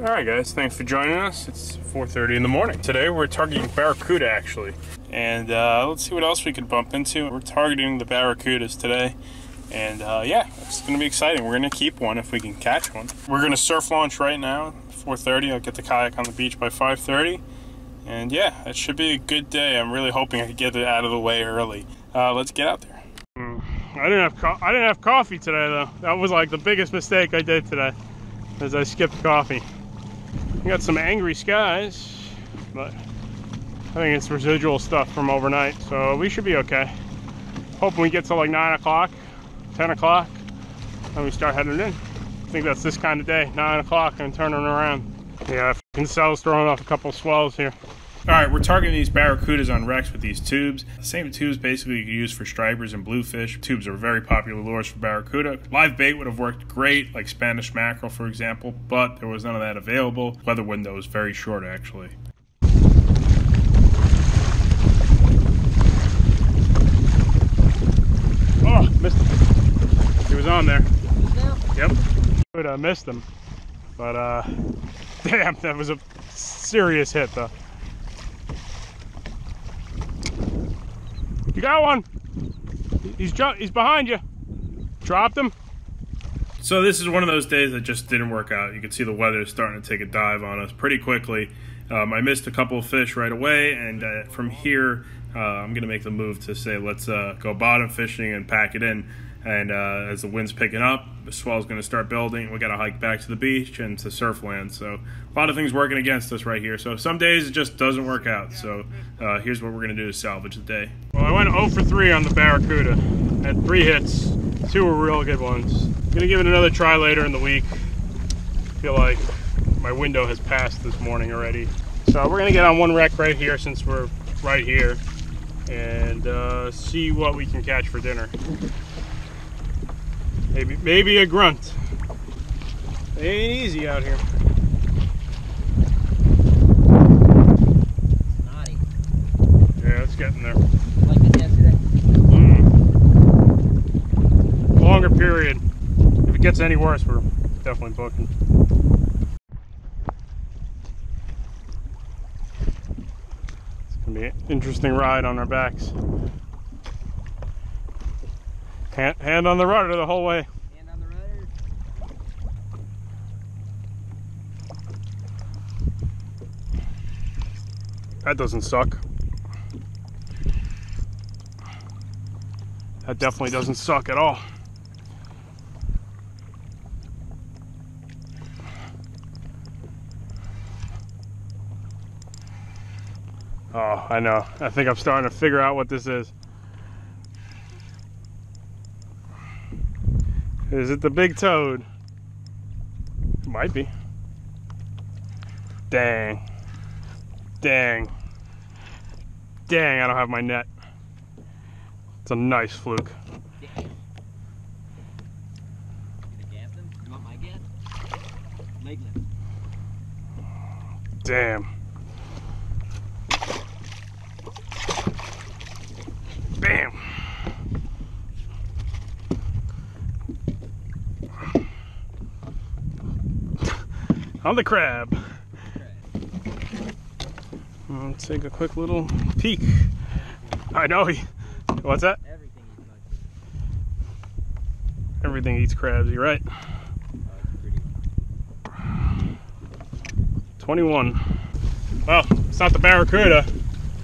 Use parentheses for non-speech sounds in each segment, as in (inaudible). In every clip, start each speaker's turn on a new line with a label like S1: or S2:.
S1: All right, guys, thanks for joining us. It's 4.30 in the morning. Today we're targeting Barracuda, actually. And uh, let's see what else we could bump into. We're targeting the Barracudas today. And uh, yeah, it's gonna be exciting. We're gonna keep one if we can catch one. We're gonna surf launch right now, 4.30. I'll get the kayak on the beach by 5.30. And yeah, it should be a good day. I'm really hoping I can get it out of the way early. Uh, let's get out there. Mm, I didn't have I didn't have coffee today though. That was like the biggest mistake I did today, as I skipped coffee. We got some angry skies, but I think it's residual stuff from overnight, so we should be okay. Hoping we get to like 9 o'clock, 10 o'clock, and we start heading in. I think that's this kind of day, 9 o'clock and turning around. Yeah, Kinsel's throwing off a couple swells here. All right, we're targeting these barracudas on wrecks with these tubes. The same tubes basically you use for stripers and bluefish. Tubes are very popular lures for barracuda. Live bait would have worked great, like Spanish mackerel, for example, but there was none of that available. Weather window is very short, actually. Oh, missed him. He was on there. Yep. But I missed him. But, uh, (laughs) damn, that was a serious hit, though. You got one. He's he's behind you. Dropped him. So this is one of those days that just didn't work out. You can see the weather is starting to take a dive on us pretty quickly. Um, I missed a couple of fish right away, and uh, from here, uh, I'm going to make the move to say let's uh, go bottom fishing and pack it in. And uh, as the wind's picking up, the swell's going to start building. We got to hike back to the beach and to surf land. So a lot of things working against us right here. So some days it just doesn't work out. So uh, here's what we're going to do to salvage the day. Well, I went 0 for 3 on the Barracuda. Had three hits. Two were real good ones. Going to give it another try later in the week. feel like my window has passed this morning already. So we're going to get on one wreck right here since we're right here and uh, see what we can catch for dinner. Maybe, maybe a grunt. It ain't easy out here.
S2: Naughty.
S1: Yeah, it's getting there.
S2: Like it yesterday?
S1: Mm. Longer period. If it gets any worse, we're definitely booking. It's gonna be an interesting ride on our backs. Hand, hand on the rudder the whole way.
S2: The.
S1: That doesn't suck. That definitely doesn't suck at all. Oh, I know. I think I'm starting to figure out what this is. Is it the big toad? Might be. Dang. Dang. Dang, I don't have my net. It's a nice fluke.
S2: Gonna gas him? You want my gas? Leg lift.
S1: Damn. Bam. On the crab. Let's take a quick little peek. I know he. What's that?
S2: Everything
S1: eats crabs. You're right. 21. Well, it's not the Barracuda,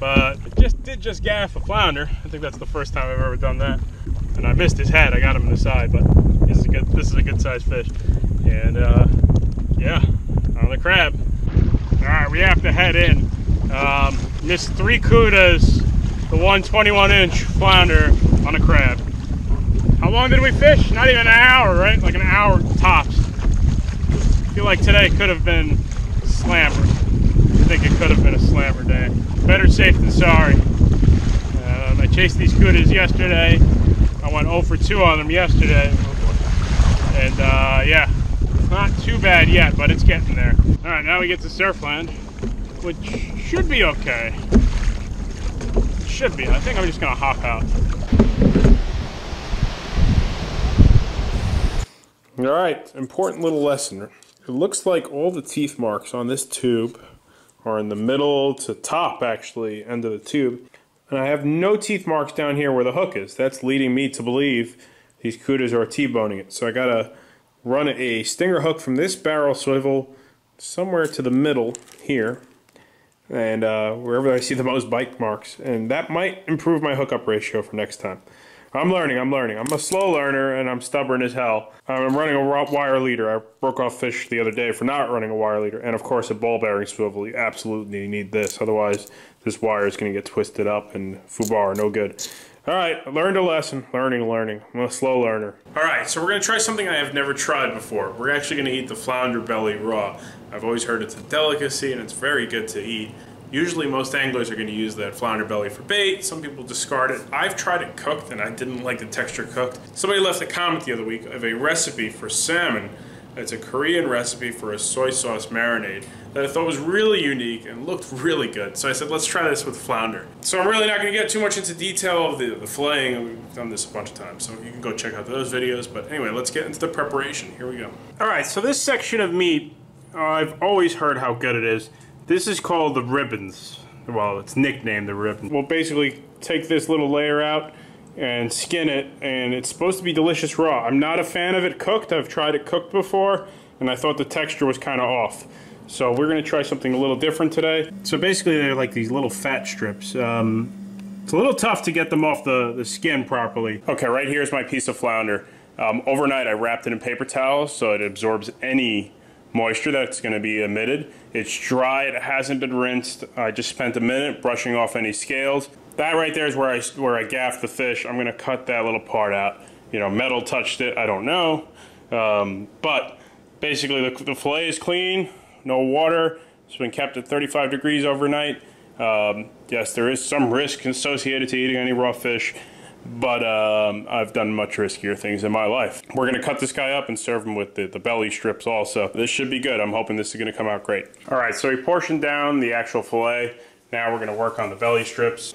S1: but it just did just gaff a flounder. I think that's the first time I've ever done that. And I missed his head. I got him in the side, but this is a good this is a good sized fish. And uh, yeah, on the crab. All right, we have to head in. Um, missed three kudas, the one 21 inch flounder on a crab. How long did we fish? Not even an hour, right? Like an hour tops. I feel like today could have been slammer. I think it could have been a slammer day. Better safe than sorry. Um, I chased these kudas yesterday. I went 0 for 2 on them yesterday. And uh, yeah, not too bad yet, but it's getting there. All right, now we get to Surfland, which should be okay. Should be. I think I'm just gonna hop out. All right, important little lesson. It looks like all the teeth marks on this tube are in the middle to top, actually, end of the tube. And I have no teeth marks down here where the hook is. That's leading me to believe these cudas are T-boning it. So I gotta run a stinger hook from this barrel swivel somewhere to the middle here and uh, wherever I see the most bite marks. And that might improve my hookup ratio for next time. I'm learning, I'm learning. I'm a slow learner and I'm stubborn as hell. I'm running a wire leader. I broke off fish the other day for not running a wire leader. And of course a ball bearing swivel. You absolutely need this. Otherwise this wire is going to get twisted up and FUBAR, no good. All right, I learned a lesson. Learning, learning. I'm a slow learner. All right, so we're gonna try something I have never tried before. We're actually gonna eat the flounder belly raw. I've always heard it's a delicacy and it's very good to eat. Usually most anglers are gonna use that flounder belly for bait. Some people discard it. I've tried it cooked and I didn't like the texture cooked. Somebody left a comment the other week of a recipe for salmon. It's a Korean recipe for a soy sauce marinade that I thought was really unique and looked really good. So I said, let's try this with flounder. So I'm really not gonna get too much into detail of the, the filleting. We've done this a bunch of times, so you can go check out those videos. But anyway, let's get into the preparation. Here we go. All right, so this section of meat, uh, I've always heard how good it is. This is called the ribbons. Well, it's nicknamed the ribbon. We'll basically take this little layer out and skin it, and it's supposed to be delicious raw. I'm not a fan of it cooked. I've tried it cooked before, and I thought the texture was kind of off. So we're gonna try something a little different today. So basically they're like these little fat strips. Um, it's a little tough to get them off the, the skin properly. Okay, right here's my piece of flounder. Um, overnight I wrapped it in paper towels so it absorbs any moisture that's gonna be emitted. It's dry, it hasn't been rinsed. I just spent a minute brushing off any scales. That right there is where I, where I gaffed the fish. I'm gonna cut that little part out. You know, metal touched it, I don't know. Um, but basically the, the fillet is clean, no water. It's been kept at 35 degrees overnight. Um, yes, there is some risk associated to eating any raw fish, but um, I've done much riskier things in my life. We're going to cut this guy up and serve him with the, the belly strips also. This should be good. I'm hoping this is going to come out great. All right, so we portioned down the actual filet. Now we're going to work on the belly strips.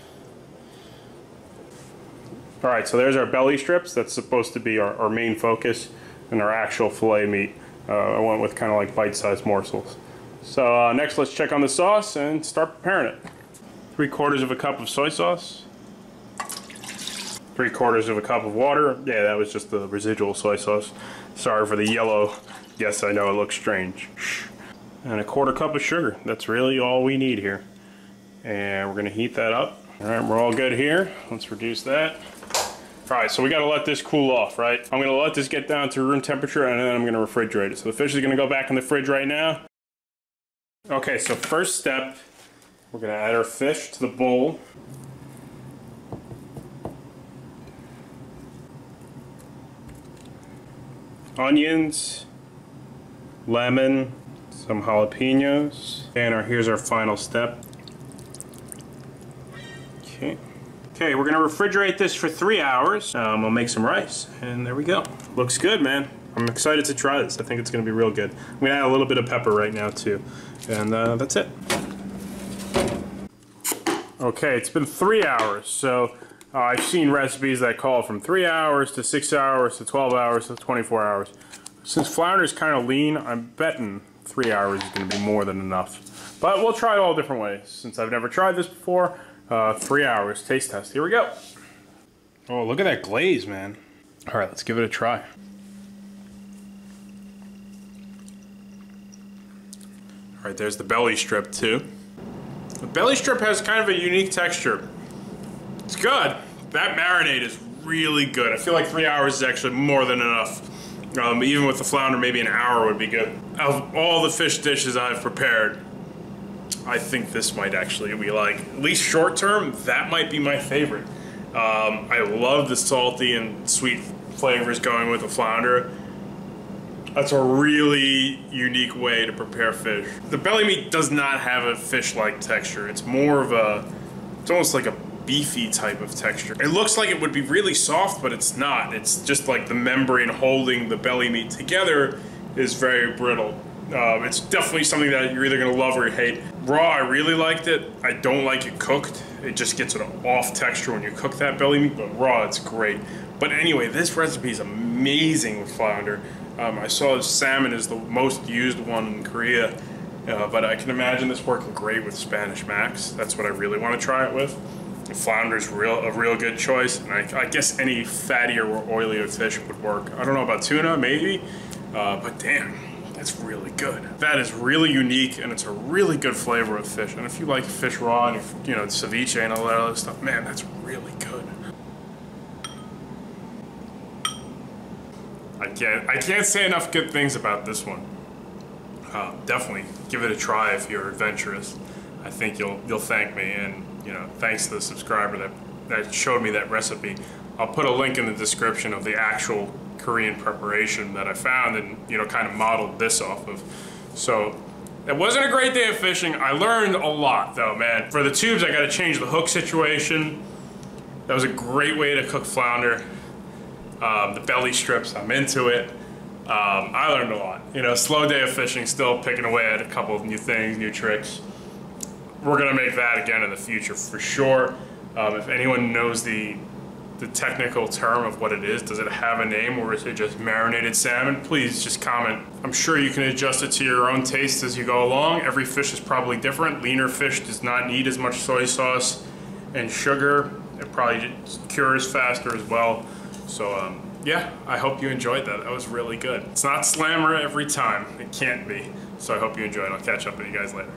S1: All right, so there's our belly strips. That's supposed to be our, our main focus and our actual filet meat. Uh, I went with kind of like bite-sized morsels. So uh, next let's check on the sauce and start preparing it. Three quarters of a cup of soy sauce. Three quarters of a cup of water. Yeah, that was just the residual soy sauce. Sorry for the yellow. Yes, I know it looks strange. And a quarter cup of sugar. That's really all we need here. And we're gonna heat that up. All right, we're all good here. Let's reduce that. All right, so we gotta let this cool off, right? I'm gonna let this get down to room temperature and then I'm gonna refrigerate it. So the fish is gonna go back in the fridge right now. Okay, so first step, we're gonna add our fish to the bowl. Onions, lemon, some jalapenos, and our, here's our final step. Okay. Okay, we're gonna refrigerate this for three hours. Um, we'll make some rice, and there we go. Looks good, man. I'm excited to try this. I think it's gonna be real good. I'm gonna add a little bit of pepper right now too, and uh, that's it. Okay, it's been three hours, so uh, I've seen recipes that call from three hours to six hours to 12 hours to 24 hours. Since flounder is kind of lean, I'm betting three hours is gonna be more than enough. But we'll try it all different ways. Since I've never tried this before, uh, three hours taste test. Here we go. Oh, look at that glaze, man. All right, let's give it a try. All right, there's the belly strip too. The belly strip has kind of a unique texture. It's good. That marinade is really good. I feel like three hours is actually more than enough. Um, even with the flounder, maybe an hour would be good. Of all the fish dishes I've prepared, I think this might actually be like, at least short term, that might be my favorite. Um, I love the salty and sweet flavors going with the flounder. That's a really unique way to prepare fish. The belly meat does not have a fish-like texture. It's more of a, it's almost like a beefy type of texture. It looks like it would be really soft, but it's not. It's just like the membrane holding the belly meat together is very brittle. Uh, it's definitely something that you're either gonna love or hate. Raw, I really liked it. I don't like it cooked. It just gets an off texture when you cook that belly meat, but raw, it's great. But anyway, this recipe is amazing with flounder. Um, I saw salmon is the most used one in Korea, uh, but I can imagine this working great with Spanish macks. That's what I really want to try it with. Flounder's real a real good choice, and I, I guess any fattier or oilier fish would work. I don't know about tuna, maybe, uh, but damn, that's really good. That is really unique, and it's a really good flavor of fish. And if you like fish raw and you know ceviche and all that other stuff, man, that's really good. I can't I can't say enough good things about this one. Uh, definitely give it a try if you're adventurous. I think you'll you'll thank me, and you know thanks to the subscriber that that showed me that recipe. I'll put a link in the description of the actual Korean preparation that I found and you know kind of modeled this off of. So it wasn't a great day of fishing. I learned a lot though, man. For the tubes, I got to change the hook situation. That was a great way to cook flounder. Um, the belly strips, I'm into it. Um, I learned a lot. You know, slow day of fishing, still picking away at a couple of new things, new tricks. We're gonna make that again in the future for sure. Um, if anyone knows the the technical term of what it is, does it have a name or is it just marinated salmon? Please just comment. I'm sure you can adjust it to your own taste as you go along. Every fish is probably different. Leaner fish does not need as much soy sauce and sugar. It probably cures faster as well. So um, yeah, I hope you enjoyed that. That was really good. It's not slammer every time. It can't be. So I hope you enjoyed. I'll catch up with you guys later.